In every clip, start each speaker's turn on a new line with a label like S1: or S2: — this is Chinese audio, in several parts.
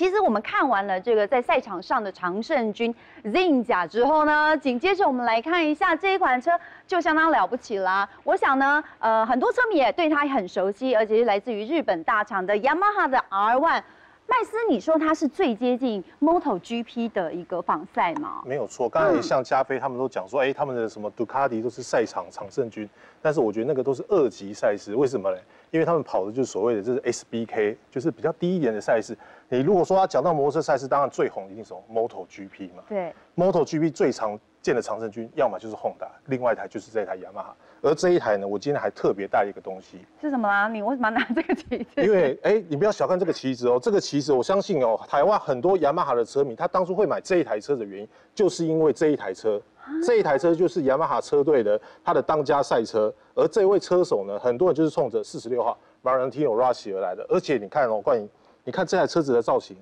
S1: 其实我们看完了这个在赛场上的常胜军 Zin 甲之后呢，紧接着我们来看一下这一款车就相当了不起啦。我想呢，呃，很多车迷也对它很熟悉，而且是来自于日本大厂的 Yamaha 的 R One。麦斯，你说它是最接近 MotoGP 的一个仿赛吗？
S2: 没有错，刚才像加菲他们都讲说，哎，他们的什么杜卡迪都是赛场常胜军，但是我觉得那个都是二级赛事，为什么呢？因为他们跑的就是所谓的就是 SBK，就是比较低一点的赛事。你如果说他讲到摩托车赛事，当然最红一定是 MotoGP 嘛。
S1: 对
S2: ，MotoGP 最常见的常胜军，要么就是 Honda，另外一台就是这台雅马哈。而这一台呢，我今天还特别带一个东西，
S1: 是什么啊？你为什么拿这个旗子？
S2: 因为哎，你不要小看这个旗子哦，这个旗子我相信哦，台湾很多雅马哈的车迷，他当初会买这一台车的原因，就是因为这一台车，这一台车就是雅马哈车队的它的当家赛车，而这位车手呢，很多人就是冲着四十六号 Valentino Rossi 而来的，而且你看哦，冠莹，你看这台车子的造型，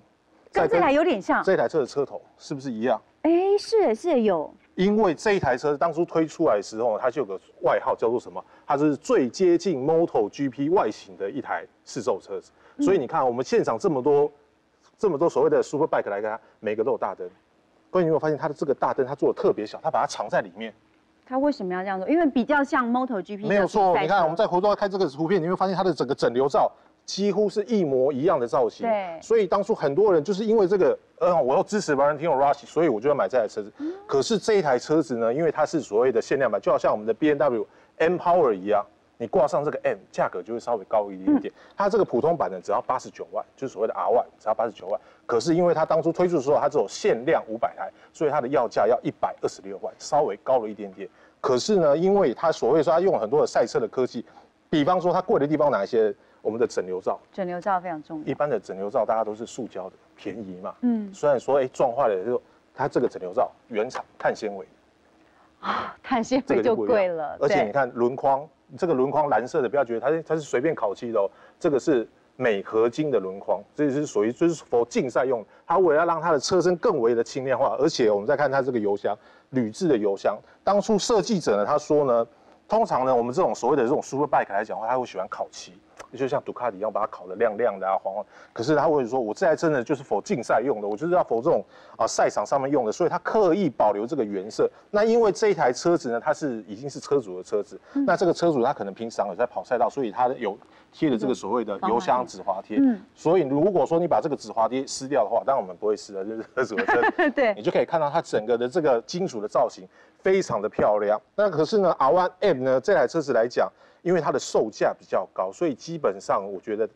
S1: 跟这台有点像，
S2: 这台车的车头是不是一样？
S1: 哎，是是有。
S2: 因为这一台车当初推出来的时候，它就有个外号叫做什么？它是最接近 Moto GP 外形的一台试售车子。所以你看，我们现场这么多、这么多所谓的 Super Bike 来看，每个都有大灯。各位有没有发现它的这个大灯，它做的特别小，它把它藏在里面。
S1: 它为什么要这样做？因为比较像 Moto GP。
S2: 没有错，你看我们在回头看这个图片，你会发现它的整个整流罩。几乎是一模一样的造型，
S1: 对，
S2: 所以当初很多人就是因为这个，呃，我要支持 Valentino Rossi，所以我就要买这台车子。可是这一台车子呢，因为它是所谓的限量版，就好像我们的 B N W M Power 一样，你挂上这个 M，价格就会稍微高一点点。它这个普通版呢，只要八十九万，就是所谓的 R One，只要八十九万。可是因为它当初推出的时候，它只有限量五百台，所以它的要价要一百二十六万，稍微高了一点点。可是呢，因为它所谓说它用了很多的赛车的科技，比方说它贵的地方哪一些？我们的整流罩，
S1: 整流罩非常重要。
S2: 一般的整流罩大家都是塑胶的，便宜嘛。嗯。虽然说哎撞坏了就，它这个整流罩原厂碳纤维。
S1: 啊，碳纤维就贵了。
S2: 而且你看轮框，这个轮框蓝色的，不要觉得它它是随便烤漆的哦，这个是镁合金的轮框，这是属于就是 for 竞赛用。它为了让它的车身更为的轻量化，而且我们再看它这个油箱，铝制的油箱。当初设计者呢，他说呢，通常呢我们这种所谓的这种 super bike 来讲的话，他会喜欢烤漆。就像杜卡迪一样，把它烤得亮亮的啊，黄黄。可是他会说，我这台真的就是否竞赛用的，我就是要否这种啊赛场上面用的，所以他刻意保留这个原色。那因为这一台车子呢，它是已经是车主的车子，那这个车主他可能平常有在跑赛道，所以他有贴了这个所谓的油箱止滑贴。嗯。所以如果说你把这个止滑贴撕掉的话，当然我们不会撕的，就是车主的车。
S1: 对。
S2: 你就可以看到它整个的这个金属的造型非常的漂亮。那可是呢，R1M 呢这台车子来讲。因为它的售价比较高，所以基本上我觉得，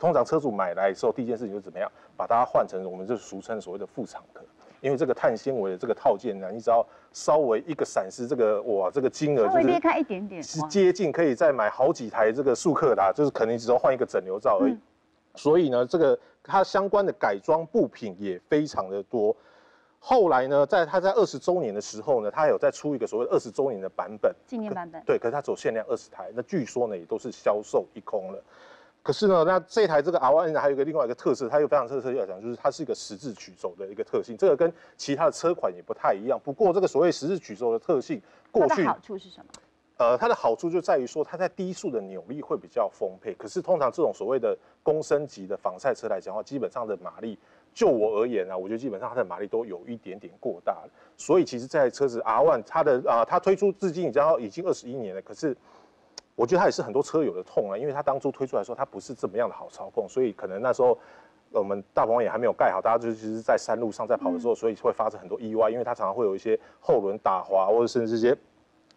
S2: 通常车主买来的时候，第一件事情就怎么样，把它换成我们就俗称所谓的副厂壳。因为这个碳纤维的这个套件呢，你只要稍微一个闪失，这个哇，这个金额
S1: 就是裂开一点点，
S2: 是接近可以再买好几台这个速克达，就是可能只要换一个整流罩而已。所以呢，这个它相关的改装部品也非常的多。后来呢，在它在二十周年的时候呢，它有再出一个所谓二十周年的版本，
S1: 纪念版本。
S2: 对，可是它只有限量二十台，那据说呢也都是销售一空了。可是呢，那这台这个 R1 还有一个另外一个特色，它有非常特色要讲，就是它是一个十字曲轴的一个特性，这个跟其他的车款也不太一样。不过这个所谓十字曲轴的特性，
S1: 过去好处是什么？
S2: 呃，它的好处就在于说，它在低速的扭力会比较丰沛。可是通常这种所谓的公升级的仿赛车来讲的话，基本上的马力。就我而言呢，我觉得基本上它的马力都有一点点过大了。所以其实这台车子 R One，它的啊，它推出至今已经已经二十一年了。可是我觉得它也是很多车友的痛啊，因为它当初推出来说它不是这么样的好操控，所以可能那时候我们大棚也还没有盖好，大家就是在山路上在跑的时候，所以会发生很多意外，因为它常常会有一些后轮打滑或者甚至一些。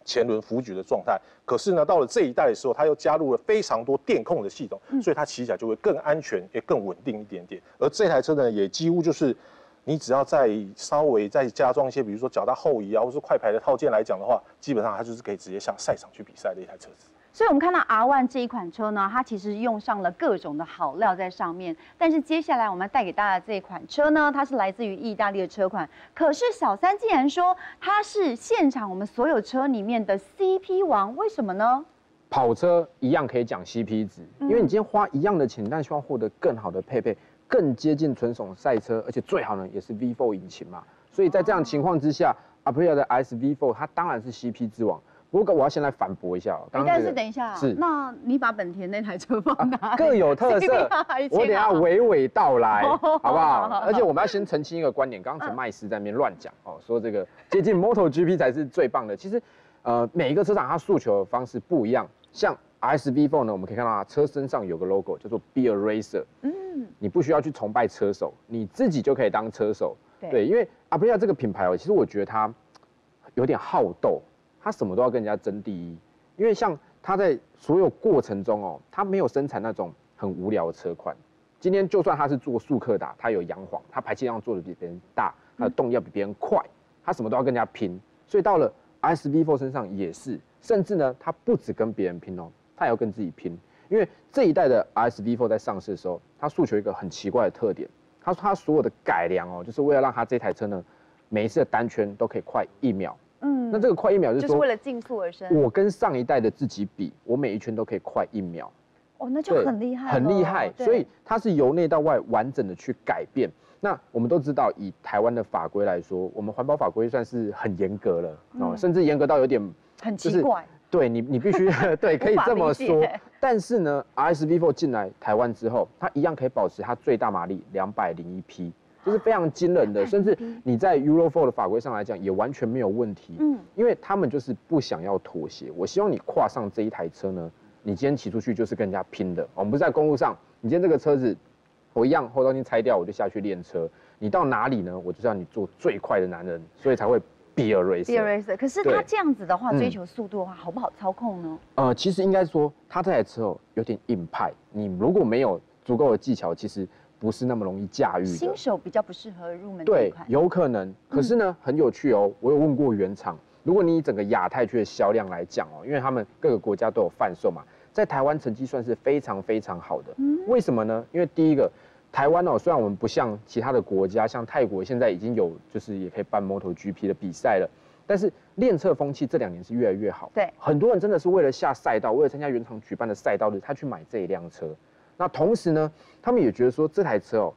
S2: 前轮浮举的状态，可是呢，到了这一代的时候，它又加入了非常多电控的系统，所以它骑起来就会更安全，也更稳定一点点。而这台车呢，也几乎就是，你只要再稍微再加装一些，比如说脚踏后移啊，或是快排的套件来讲的话，基本上它就是可以直接下赛场去比赛的一台车子。
S1: 所以，我们看到 R1 这一款车呢，它其实用上了各种的好料在上面。但是，接下来我们带给大家这一款车呢，它是来自于意大利的车款。可是，小三竟然说它是现场我们所有车里面的 CP 王，为什么呢？
S3: 跑车一样可以讲 CP 值，因为你今天花一样的钱，但希望获得更好的配备，更接近纯手赛车，而且最好呢也是 V4 引擎嘛。所以在这样情况之下，Aprilia 的 SV4 它当然是 CP 之王。不过我要先来反驳一下
S1: 但是等一下，
S3: 是
S1: 那你把本田那台车放哪里？
S3: 各有特色 我等一下娓娓道来，
S1: 哦
S3: 好不好
S1: 好好？
S3: 而且我们要先澄清一个观点，刚刚陈麦斯在那边乱讲哦，说这个接近 MotoGP 才是最棒的。其实，呃，每一个车厂它诉求的方式不一样。像 RSV4 呢，我们可以看到它车身上有个 logo 叫做 Be a Racer，
S1: 嗯，
S3: 你不需要去崇拜车手，你自己就可以当车手。
S1: 对
S3: 对，因为阿布利亚这个品牌哦，其实我觉得它有点好斗，他什么都要跟人家争第一。因为像他在所有过程中哦，他没有生产那种很无聊的车款。今天就算他是做速克达，他有洋黄，他排气量做的比别人大，他的动力要比别人快，他什么都要跟人家拼。所以到了 RSV4 身上也是，甚至呢，他不止跟别人拼哦，他也要跟自己拼。因为这一代的 RSV4 在上市的时候，他诉求一个很奇怪的特点，他说他所有的改良哦，就是为了让他这台车呢，每一次的单圈都可以快一秒。
S1: 嗯
S3: 那这个快一秒就是说，
S1: 就是为了竞速而生。
S3: 我跟上一代的自己比，我每一圈都可以快一秒。
S1: 哦，那就很厉害，
S3: 很厉害，所以它是由内到外完整的去改变。那我们都知道，以台湾的法规来说，我们环保法规算是很严格了哦，
S1: 嗯
S3: 甚至严格到有点
S1: 很
S3: 就是
S1: 奇怪。
S3: 对你，你必须 对，可以这么
S1: 无
S3: 说。但是呢，RSV4 进来台湾之后，它一样可以保持它最大马力两百零一匹，这是非常惊人的。甚至你在 Euro f o r 的法规上来讲，也完全没有问题。
S1: 嗯，
S3: 因为他们就是不想要妥协。我希望你跨上这一台车呢，你今天骑出去就是跟人家拼的。我们不是在公路上，你今天这个车子，我一样后照镜拆掉，我就下去练车。你到哪里呢？我就是要你做最快的男人，所以才会 be a racer。
S1: B racer，可是
S3: 对
S1: 它这样子的话，
S3: 嗯
S1: 追求速度的话，好不好操控呢？
S3: 呃，其实应该说，他这台车哦有点硬派，你如果没有足够的技巧，其实不是那么容易驾驭的
S1: 新。手比较不适合入门
S3: 对
S1: 款，。
S3: 有可能。可是呢，很有趣哦。我有问过原厂，如果你以整个亚太区的销量来讲哦，因为他们各个国家都有贩售嘛，在台湾成绩算是非常非常好的。为什么呢？因为第一个，台湾哦，虽然我们不像其他的国家，像泰国现在已经有就是也可以办 MotoGP 的比赛了，但是练车风气这两年是越来越好。
S1: 对
S3: 很多人真的是为了下赛道，为了参加原厂举办的赛道日，他去买这一辆车。那同时呢，他们也觉得说这台车哦，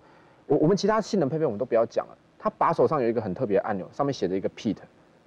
S3: 我我们其他性能配备我们都不要讲了，它把手上有一个很特别的按钮，上面写着一个 pit，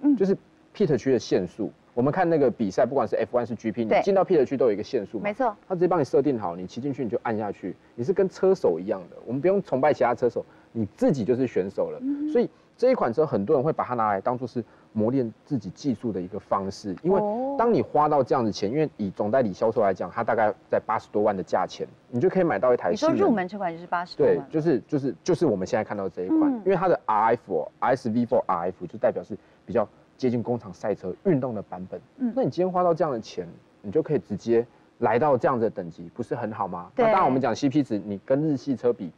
S1: 嗯。
S3: 就是 pit 区的限速。我们看那个比赛，不管是 F1 是 GP，你进到 pit 区都有一个限速嘛
S1: 没，错，
S3: 他直接帮你设定好，你骑进去你就按下去，你是跟车手一样的，我们不用崇拜其他车手，你自己就是选手了。
S1: 嗯。
S3: 所以这一款车很多人会把它拿来当做是磨练自己技术的一个方式，因为
S1: 哦
S3: 当你花到这样的钱，因为以总代理销售来讲，它大概在八十多万的价钱，你就可以买到一台
S1: 你说入门这款就是八十多
S3: 对，就是就是就是我们现在看到这一款，
S1: 嗯
S3: 因为它的 RF 哦，RSV4 RF 就代表是比较接近工厂赛车运动的版本。
S1: 嗯
S3: 那你今天花到这样的钱，你就可以直接来到这样子的等级，不是很好吗？
S1: 对
S3: 那当然我们讲 CP 值，你跟日系车比，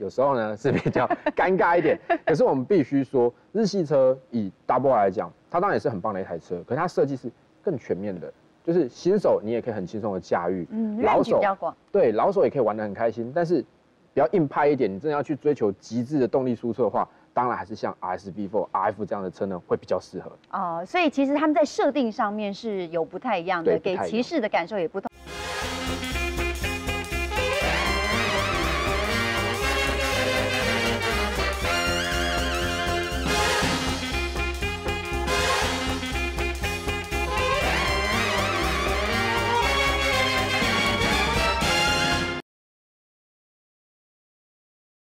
S3: 有时候呢是比较 尴尬一点。可是我们必须说，日系车以 Double 来讲，它当然也是很棒的一台车，可是它设计是更全面的，就是新手你也可以很轻松的驾驭，
S1: 嗯，
S3: 老
S1: range 比
S3: 手
S1: 较广，
S3: 对，老手也可以玩得很开心，但是比较硬派一点，你真的要去追求极致的动力输出的话，当然还是像 R S B Four R F 这样的车呢，会比较适合。
S1: 哦，所以其实他们在设定上面是有不太一样的，给骑士的感受也不同。